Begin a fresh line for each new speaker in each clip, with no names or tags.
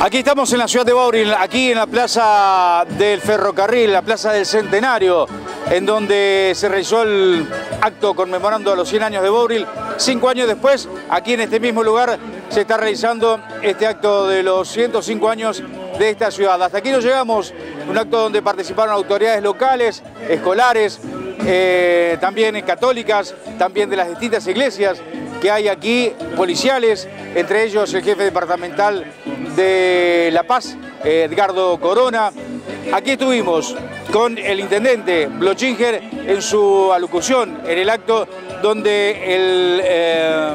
Aquí estamos en la ciudad de Bauril, aquí en la plaza del ferrocarril, la plaza del Centenario, en donde se realizó el acto conmemorando a los 100 años de Bauril. Cinco años después, aquí en este mismo lugar, se está realizando este acto de los 105 años de esta ciudad. Hasta aquí nos llegamos, un acto donde participaron autoridades locales, escolares, eh, también católicas, también de las distintas iglesias que hay aquí, policiales, entre ellos el jefe departamental de La Paz, Edgardo Corona. Aquí estuvimos con el intendente Blochinger en su alocución, en el acto donde el, eh,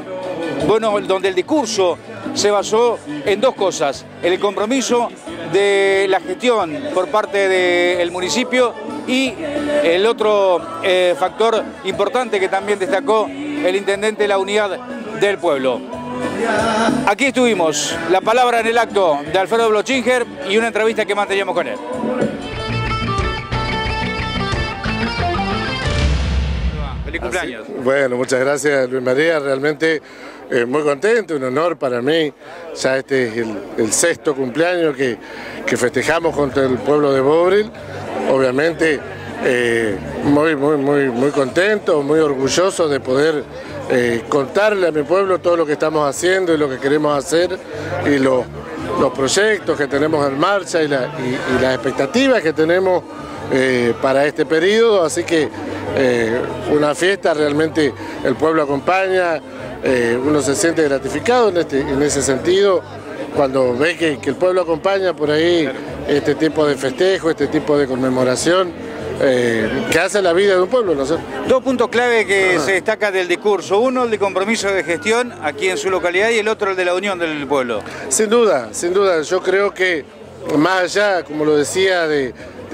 bueno, donde el discurso se basó en dos cosas, el compromiso de la gestión por parte del municipio y el otro eh, factor importante que también destacó el intendente de la unidad del pueblo. Aquí estuvimos, la palabra en el acto de Alfredo Blochinger y una entrevista que manteníamos con él. Feliz cumpleaños.
bueno, muchas gracias Luis María, realmente eh, muy contento, un honor para mí. Ya este es el, sexto cumpleaños que, festejamos contra el pueblo de Bobril. Obviamente eh, muy, muy, muy, muy contento, muy orgulloso de poder eh, contarle a mi pueblo todo lo que estamos haciendo y lo que queremos hacer y los proyectos que tenemos en marcha y, las expectativas que tenemos eh, para este periodo, así que una fiesta realmente el pueblo acompaña, uno se siente gratificado en, este, en ese sentido cuando ve que, que el pueblo acompaña por ahí este tipo de festejo, este tipo de conmemoración. Eh, que hace la vida de un pueblo. ¿no?
Dos puntos clave que se destaca del discurso. Uno, el de compromiso de gestión aquí en su localidad y el otro, el de la unión del pueblo.
Sin duda, sin duda. Yo creo que más allá, como lo decía, de,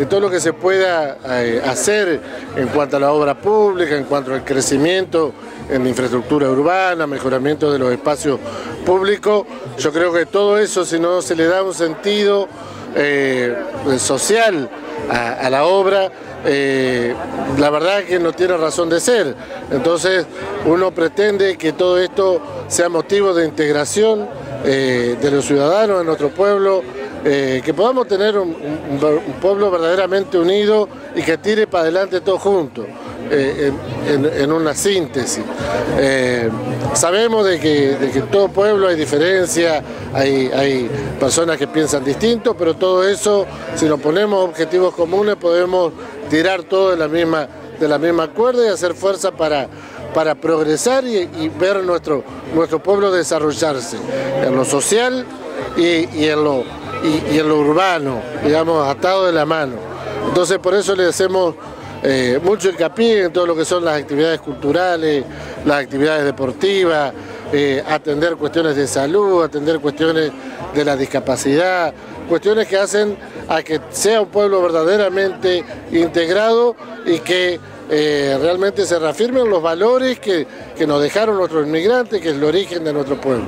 todo lo que se pueda eh, hacer en cuanto a la obra pública, en cuanto al crecimiento en la infraestructura urbana, mejoramiento de los espacios públicos, yo creo que todo eso, si no se le da un sentido eh, social a la obra, eh, la verdad que no tiene razón de ser. Entonces uno pretende que todo esto sea motivo de integración eh, de los ciudadanos en nuestro pueblo, eh, que podamos tener un, pueblo verdaderamente unido y que tire para adelante todos juntos. en, una síntesis. sabemos de que, en todo pueblo hay diferencia, hay, hay personas que piensan distinto, pero todo eso, si nos ponemos objetivos comunes, podemos tirar todo de la misma, de la misma cuerda y hacer fuerza para, para progresar y, ver nuestro, nuestro pueblo desarrollarse en lo social y, en lo, y, en lo urbano, digamos, atado de la mano. Entonces por eso le hacemos eh, mucho hincapié en todo lo que son las actividades culturales, las actividades deportivas, eh, atender cuestiones de salud, atender cuestiones de la discapacidad, cuestiones que hacen a que sea un pueblo verdaderamente integrado y que eh, realmente se reafirmen los valores que, nos dejaron nuestros inmigrantes, que es el origen de nuestro pueblo.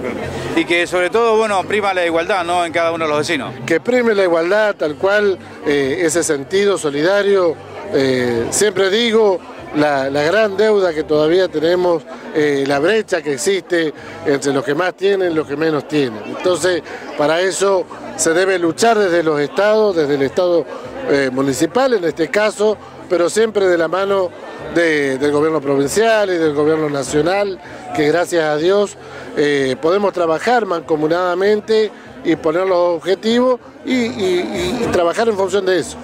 Y que sobre todo, bueno, prima la igualdad, ¿no?, en cada uno de los vecinos.
Que prime la igualdad, tal cual, eh, ese sentido solidario. Eh, siempre digo, la, gran deuda que todavía tenemos, la brecha que existe entre los que más tienen y los que menos tienen. Entonces, para eso se debe luchar desde los estados, desde el estado eh, municipal en este caso, pero siempre de la mano del gobierno provincial y del gobierno nacional, que gracias a Dios eh, podemos trabajar mancomunadamente y poner los objetivos y, trabajar en función de eso.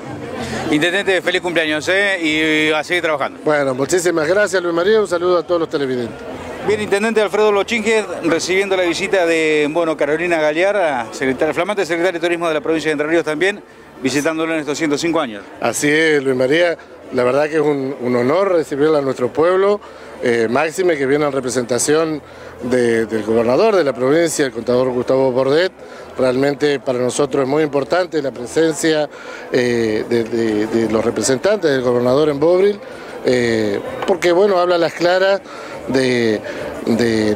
Intendente, feliz cumpleaños ¿eh? y a seguir trabajando.
Bueno, muchísimas gracias Luis María, un saludo a todos los televidentes.
Bien, Intendente Alfredo Lochinge, recibiendo la visita de bueno, Carolina Galear, secretaria, flamante secretaria de Turismo de la provincia de Entre Ríos también, visitándolo en estos 105 años.
Así es, Luis María, la verdad que es un, honor recibirla a nuestro pueblo, eh, máxime que viene en representación del gobernador de la provincia, el contador Gustavo Bordet. Realmente para nosotros es muy importante la presencia eh, de, los representantes del gobernador en Bobril, eh, porque bueno, habla las claras de,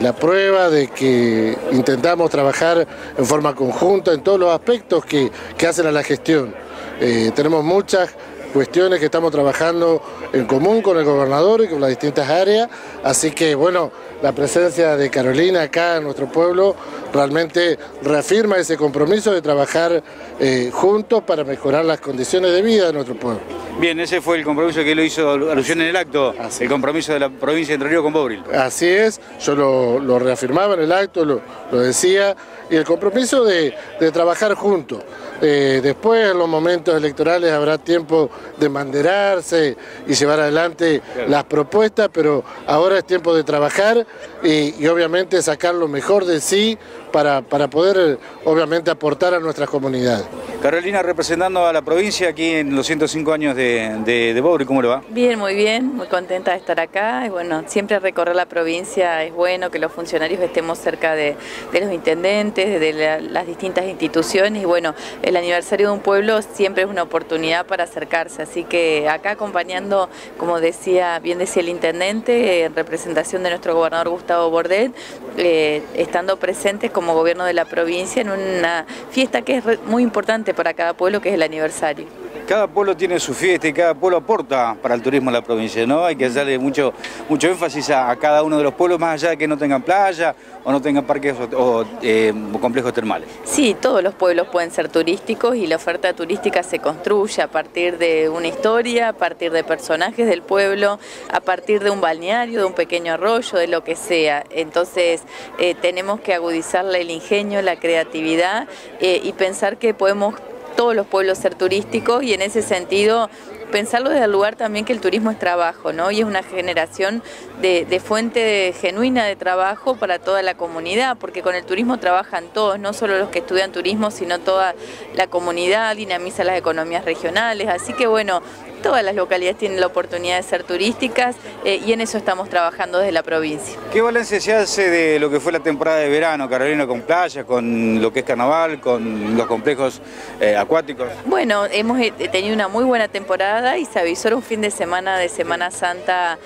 la prueba, de que intentamos trabajar en forma conjunta en todos los aspectos que, hacen a la gestión. Eh, tenemos muchas cuestiones que estamos trabajando en común con el gobernador y con las distintas áreas, así que bueno, la presencia de Carolina acá en nuestro pueblo realmente reafirma ese compromiso de trabajar eh, juntos para mejorar las condiciones de vida de nuestro pueblo.
Bien, ese fue el compromiso que lo hizo alusión en el acto, el compromiso de la provincia de Entre Ríos con Bobril.
Así es, yo lo, reafirmaba en el acto, lo, decía, y el compromiso de, trabajar juntos. Eh, después, en los momentos electorales, habrá tiempo de manderarse y llevar adelante las propuestas, pero ahora es tiempo de trabajar y, obviamente sacar lo mejor de sí para, para poder, obviamente, aportar a nuestras comunidades.
Carolina, representando a la provincia aquí en los 105 años de, de, ¿cómo le va?
Bien, muy bien, muy contenta de estar acá. Y bueno, siempre recorrer la provincia es bueno que los funcionarios estemos cerca de, los intendentes, de las distintas instituciones. Y bueno, el aniversario de un pueblo siempre es una oportunidad para acercarse. Así que acá acompañando, como decía, bien decía el intendente, en representación de nuestro gobernador Gustavo Bordet, eh, estando presentes como gobierno de la provincia en una fiesta que es muy importante para cada pueblo, que es el aniversario.
Cada pueblo tiene su fiesta y cada pueblo aporta para el turismo en la provincia, ¿no? Hay que darle mucho, mucho énfasis a, cada uno de los pueblos, más allá de que no tengan playa o no tengan parques o, eh, complejos termales.
Sí, todos los pueblos pueden ser turísticos y la oferta turística se construye a partir de una historia, a partir de personajes del pueblo, a partir de un balneario, de un pequeño arroyo, de lo que sea. Entonces eh, tenemos que agudizarle el ingenio, la creatividad eh, y pensar que podemos todos los pueblos ser turísticos y en ese sentido pensarlo desde el lugar también que el turismo es trabajo, ¿no? Y es una generación de, fuente genuina de trabajo para toda la comunidad, porque con el turismo trabajan todos, no solo los que estudian turismo, sino toda la comunidad, dinamiza las economías regionales. Así que bueno, todas las localidades tienen la oportunidad de ser turísticas eh, y en eso estamos trabajando desde la provincia.
¿Qué balance se hace de lo que fue la temporada de verano, Carolina, con playas, con lo que es carnaval, con los complejos eh, acuáticos?
Bueno, hemos eh, tenido una muy buena temporada y se avisó un fin de semana de Semana Santa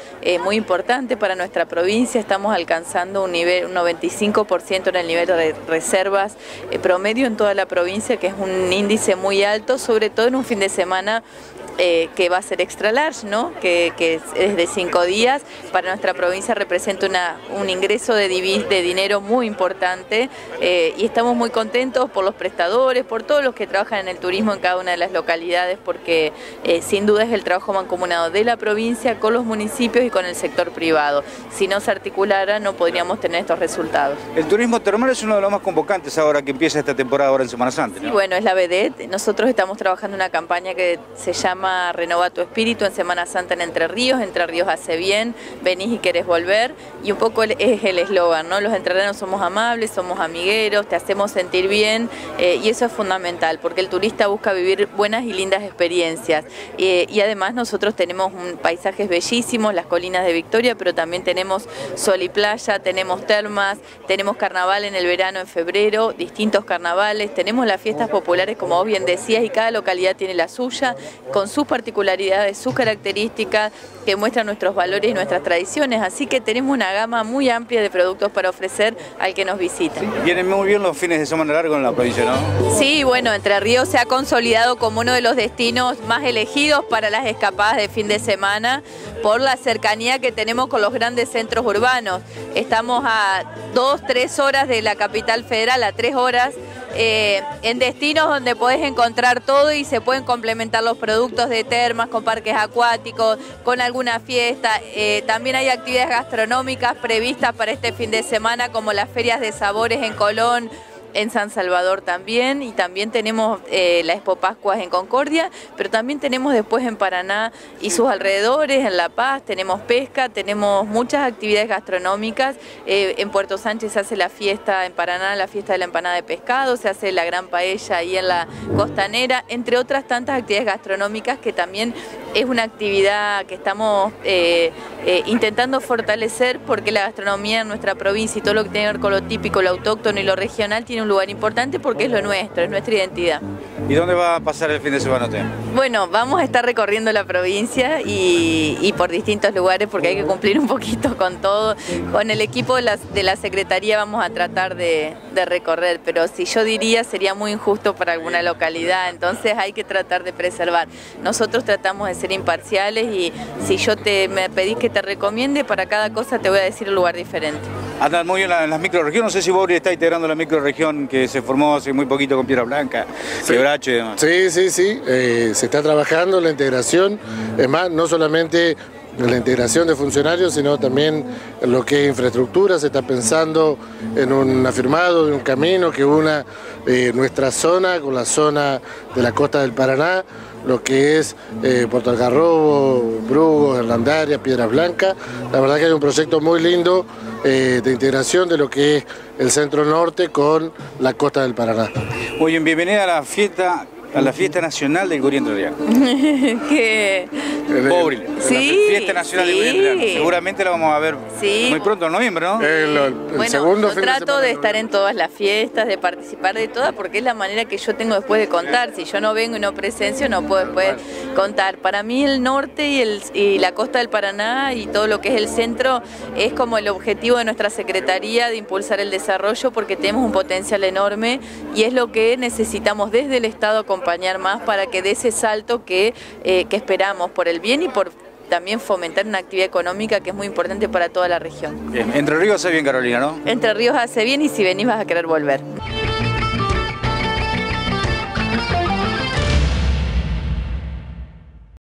muy importante para nuestra provincia. Estamos alcanzando un nivel, un 95% en el nivel de reservas promedio en toda la provincia, que es un índice muy alto, sobre todo en un fin de semana que va a ser extra large, ¿no? que, es de cinco días. Para nuestra provincia representa una, un ingreso de, de dinero muy importante eh, y estamos muy contentos por los prestadores, por todos los que trabajan en el turismo en cada una de las localidades, porque eh, sin duda es el trabajo mancomunado de la provincia con los municipios y con el sector privado. Si no se articulara no podríamos tener estos resultados.
El turismo termal es uno de los más convocantes ahora que empieza esta temporada ahora en Semana Santa.
¿no? bueno, es la vedette. Nosotros estamos trabajando una campaña que se llama Renova tu espíritu en Semana Santa en Entre Ríos, Entre Ríos hace bien, venís y querés volver, y un poco es el eslogan, ¿no? Los entrerrianos somos amables, somos amigueros, te hacemos sentir bien, eh, y eso es fundamental, porque el turista busca vivir buenas y lindas experiencias, eh, y además nosotros tenemos paisajes bellísimos, las colinas de Victoria, pero también tenemos sol y playa, tenemos termas, tenemos carnaval en el verano en febrero, distintos carnavales, tenemos las fiestas populares, como vos bien decías, y cada localidad tiene la suya, sus particularidades, sus características que muestran nuestros valores y nuestras tradiciones, así que tenemos una gama muy amplia de productos para ofrecer al que nos visita.
vienen muy bien los fines de semana largos en la provincia, ¿no?
Sí, bueno, Entre Ríos se ha consolidado como uno de los destinos más elegidos para las escapadas de fin de semana por la cercanía que tenemos con los grandes centros urbanos. Estamos a dos, tres horas de la capital federal, a tres horas eh, en destinos donde podés encontrar todo y se pueden complementar los productos de termas con parques acuáticos, con alguna fiesta. Eh, también hay actividades gastronómicas previstas para este fin de semana como las ferias de sabores en Colón en San Salvador también y también tenemos eh, la Expo Pascuas en Concordia, pero también tenemos después en Paraná y sus alrededores, en La Paz, tenemos pesca, tenemos muchas actividades gastronómicas. Eh, en Puerto Sánchez se hace la fiesta, en Paraná la fiesta de la empanada de pescado, se hace la gran paella ahí en la costanera, entre otras tantas actividades gastronómicas que también es una actividad que estamos eh, intentando fortalecer porque la gastronomía en nuestra provincia y todo lo que tiene que con lo típico, lo autóctono y lo regional tiene un lugar importante porque es lo nuestro, es nuestra identidad.
¿Y dónde va a pasar el fin de semana usted?
Bueno, vamos a estar recorriendo la provincia y, por distintos lugares porque hay que cumplir un poquito con todo. Con el equipo de la, Secretaría vamos a tratar de, de, recorrer, pero si yo diría sería muy injusto para alguna localidad, entonces hay que tratar de preservar. Nosotros tratamos de ser imparciales y si yo te me pedís que te recomiende, para cada cosa te voy a decir un lugar diferente.
Andan muy bien en las microregiones, no sé si Bobri está integrando la microregión que se formó hace muy poquito con Piedra Blanca,
sí.
Quebracho y demás.
Sí, sí, sí, eh, se está trabajando la integración, es más, no solamente la integración de funcionarios, sino también en lo que es infraestructura. Se está pensando en un afirmado de un camino que una eh, nuestra zona con la zona de la costa del Paraná, lo que es eh, Puerto Algarrobo, Brugos, Herlandaria, Piedras Blancas. La verdad que hay un proyecto muy lindo eh, de integración de lo que es el centro norte con la costa del Paraná.
Muy bien, bienvenida a la fiesta a la fiesta nacional del Guri
que ¿Sí?
la fiesta nacional del Guri Seguramente la vamos a ver muy pronto en noviembre, ¿no?
El,
bueno,
segundo
yo trato de, estar en todas las fiestas, de participar de todas, porque es la manera que yo tengo después de contar. Si yo no vengo y no presencio, no puedo después contar. Para mí el norte y, el, y la costa del Paraná y todo lo que es el centro es como el objetivo de nuestra Secretaría de impulsar el desarrollo porque tenemos un potencial enorme y es lo que necesitamos desde el Estado acompañar más para que dé ese salto que, eh, que esperamos por el bien y por también fomentar una actividad económica que es muy importante para toda la región.
Entre Ríos hace bien, Carolina, ¿no?
Entre Ríos hace bien y si venís vas a querer volver.